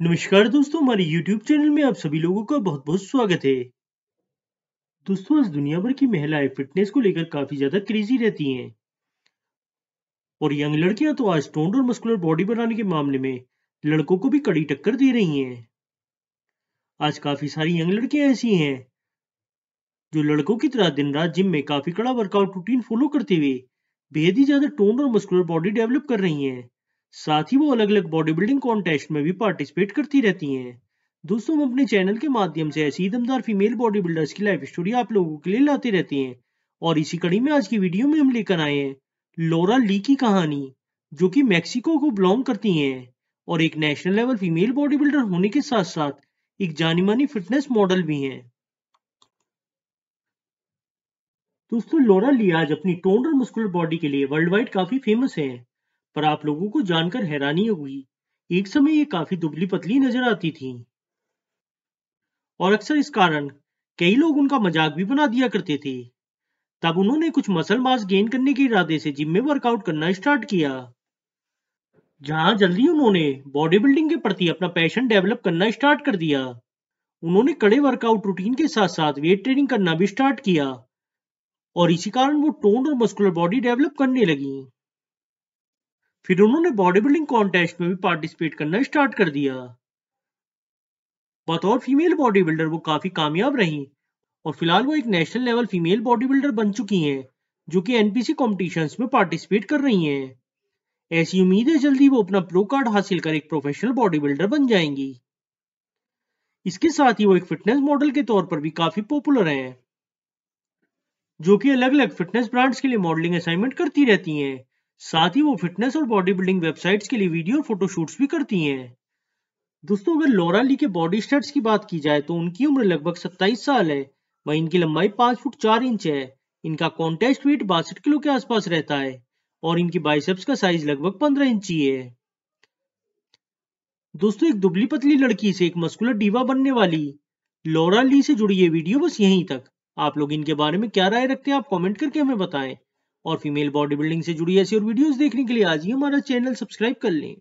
नमस्कार दोस्तों, हमारे YouTube चैनल में आप सभी लोगों का बहुत बहुत स्वागत है। दोस्तों, आज दुनिया भर की महिलाएँ फिटनेस को लेकर काफ़ी ज़्यादा क्रेजी रहती हैं। और यंग लड़कियाँ तो आज स्टोन और मस्कुलर बॉडी बनाने के मामले में लड़कों को भी कड़ी टक्कर दे रही हैं। आज काफ़ी सारी यंग लड़कियाँ ऐसी हैं, जो लड़कों की तरह दिन रात जिम में काफ़ी कड़ा वर्कआउट रूटीन फॉलो करते हुए बेहद ही ज़्यादा टोन और मस्कुलर बॉडी डेवलप कर रही हैं। साथ ही वो अलग अलग बॉडी बिल्डिंग कॉन्टेस्ट में भी पार्टिसिपेट करती रहती हैं। दोस्तों, हम अपने चैनल के माध्यम से ऐसी दमदार फीमेल बॉडी बिल्डर्स की लाइफ स्टोरी आप लोगों के लिए लाते रहते हैं। और इसी कड़ी में आज की वीडियो में हम लेकर आए हैं लोरा ली की कहानी, जो कि मैक्सिको को बिलोंग करती हैं। और एक national level female body builder होने के साथ साथ एक जानी मानी फिटनेस मॉडल भी हैं। दोस्तों लोरा ली आज अपनी टोन और मुस्कुलर बॉडी के लिए वर्ल्ड वाइड काफ़ी फ़ेमस है। पर आप लोगों को जानकर हैरानी होगी एक समय ये काफ़ी दुबली पतली नज़र आती थी। और अक्सर इस कारण कई लोग उनका मज़ाक भी बना दिया करते थे। तब उन्होंने कुछ मसल मास गेन करने के इरादे से जिम में वर्कआउट करना स्टार्ट किया। जहाँ जल्दी उन्होंने बॉडी बिल्डिंग के प्रति अपना पैशन डेवलप करना स्टार्ट कर दिया। उन्होंने कड़े वर्कआउट रूटीन के साथ साथ वेट ट्रेनिंग करना भी स्टार्ट किया। और इसी कारण वो टोन और मस्कुलर बॉडी डेवलप करने लगी। फिर उन्होंने बॉडी बिल्डिंग कॉन्टेस्ट में भी पार्टिसिपेट करना स्टार्ट कर दिया। बतौर फीमेल बॉडी बिल्डर वो काफ़ी कामयाब रही और फ़िलहाल वो एक national level female body builder बन चुकी हैं, जो कि एनपीसी कॉम्पिटिशन्स में पार्टिसिपेट कर रही हैं। ऐसी उम्मीद है जल्दी वो अपना प्रो कार्ड हासिल कर एक प्रोफेशनल बॉडी बिल्डर बन जाएँगी। इसके साथ ही वो एक फिटनेस मॉडल के तौर पर भी काफ़ी पॉपुलर हैं, जो कि अलग अलग फिटनेस ब्रांड्स के लिए मॉडलिंग असाइनमेंट करती रहती हैं। साथ ही वो फिटनेस और बॉडी बिल्डिंग वेबसाइट्स के लिए वीडियो और फोटोशूट्स भी करती हैं। दोस्तों, अगर लोरा ली के बॉडी स्टैट्स की बात की जाए तो उनकी उम्र लगभग 27 साल है। वहीं इनकी लंबाई 5 फुट 4 इंच है। इनका कॉन्टेस्ट वेट बासठ किलो के आसपास रहता है और इनकी बाइसेप्स का साइज़ लगभग 15 इंच ही है। दोस्तों, एक दुबली पतली लड़की से एक मस्कुलर डीवा बनने वाली लोरा ली से जुड़ी ये वीडियो बस यहीं तक। आप लोग इनके बारे में क्या राय रखते हैं, आप कमेंट करके हमें बताएँ। और फीमेल बॉडी बिल्डिंग से जुड़ी ऐसी और वीडियोस देखने के लिए आज ही हमारा चैनल सब्सक्राइब कर लें।